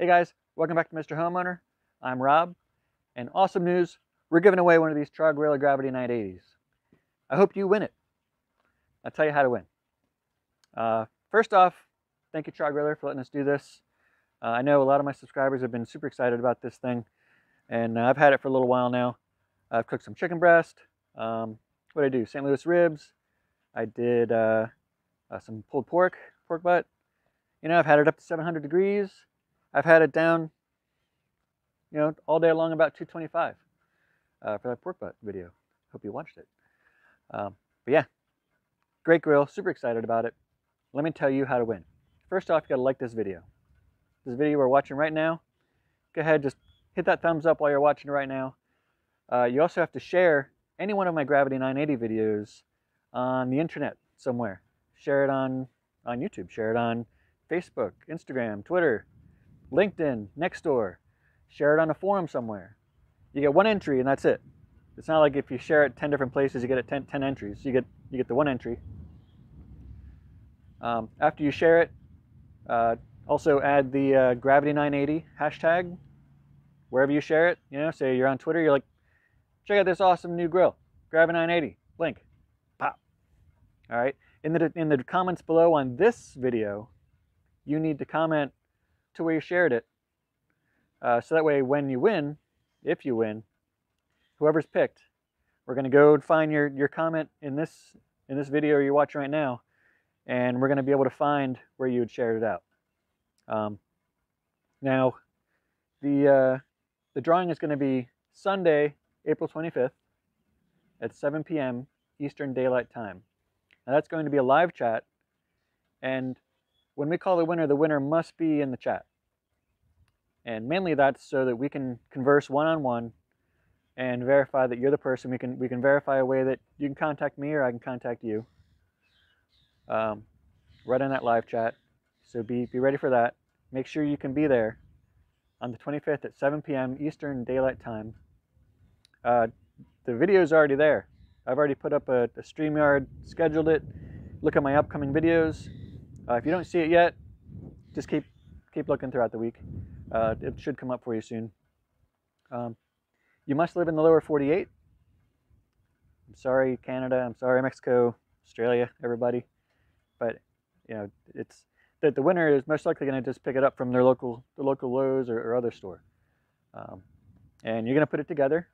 Hey guys, welcome back to Mr. Homeowner. I'm Rob, and awesome news, we're giving away one of these Char-Griller Gravity 980s. I hope you win it. I'll tell you how to win. Uh, first off, thank you Char-Griller for letting us do this. Uh, I know a lot of my subscribers have been super excited about this thing, and uh, I've had it for a little while now. I've cooked some chicken breast. Um, what did I do? St. Louis ribs. I did uh, uh, some pulled pork, pork butt. You know, I've had it up to 700 degrees. I've had it down, you know, all day long about 225 uh, for that pork butt video. Hope you watched it. Um, but yeah, great grill. Super excited about it. Let me tell you how to win. First off, you gotta like this video. This video we're watching right now. Go ahead, just hit that thumbs up while you're watching right now. Uh, you also have to share any one of my Gravity 980 videos on the internet somewhere. Share it on, on YouTube, share it on Facebook, Instagram, Twitter, LinkedIn, Nextdoor. Share it on a forum somewhere. You get one entry and that's it. It's not like if you share it 10 different places, you get it 10, 10 entries. You get, you get the one entry. Um, after you share it, uh, also add the uh, Gravity 980 hashtag wherever you share it. You know, say you're on Twitter, you're like, check out this awesome new grill, Gravity 980, link, pop. All right. In the in the comments below on this video, you need to comment to where you shared it. Uh, so that way, when you win, if you win, whoever's picked, we're going to go find your, your comment in this in this video you're watching right now, and we're going to be able to find where you had shared it out. Um, now, the uh, the drawing is going to be Sunday, April 25th at 7 p.m. Eastern Daylight Time. Now that's going to be a live chat, and when we call the winner, the winner must be in the chat. And mainly that's so that we can converse one-on-one -on -one and verify that you're the person. We can, we can verify a way that you can contact me or I can contact you um, right in that live chat. So be, be ready for that. Make sure you can be there on the 25th at 7 p.m. Eastern Daylight Time. Uh, the video is already there. I've already put up a, a StreamYard, scheduled it. Look at my upcoming videos. Uh, if you don't see it yet, just keep keep looking throughout the week. Uh, it should come up for you soon. Um, you must live in the lower 48. I'm sorry, Canada. I'm sorry, Mexico, Australia, everybody. But you know, it's that the winner is most likely going to just pick it up from their local, the local Lowe's or, or other store, um, and you're going to put it together,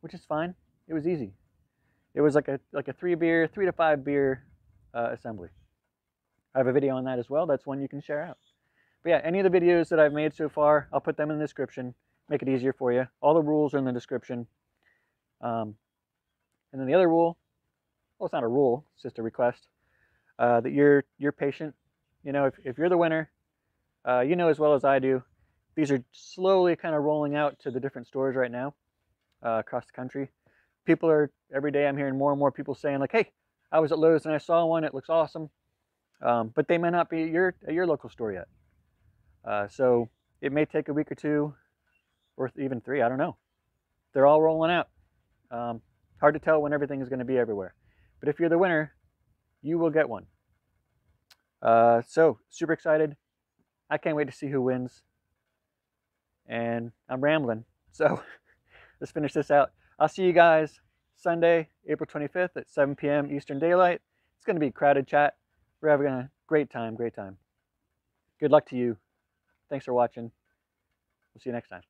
which is fine. It was easy. It was like a like a three beer, three to five beer uh, assembly. I have a video on that as well. That's one you can share out. But yeah, any of the videos that I've made so far, I'll put them in the description. Make it easier for you. All the rules are in the description. Um, and then the other rule, well, it's not a rule, it's just a request, uh, that you're, you're patient. You know, if, if you're the winner, uh, you know as well as I do, these are slowly kind of rolling out to the different stores right now uh, across the country. People are, every day I'm hearing more and more people saying like, hey, I was at Lowe's and I saw one, it looks awesome. Um, but they may not be at your, at your local store yet. Uh, so it may take a week or two, or even three, I don't know. They're all rolling out. Um, hard to tell when everything is going to be everywhere. But if you're the winner, you will get one. Uh, so, super excited. I can't wait to see who wins. And I'm rambling. So, let's finish this out. I'll see you guys Sunday, April 25th at 7 p.m. Eastern Daylight. It's going to be crowded chat. We're having a great time, great time. Good luck to you. Thanks for watching. We'll see you next time.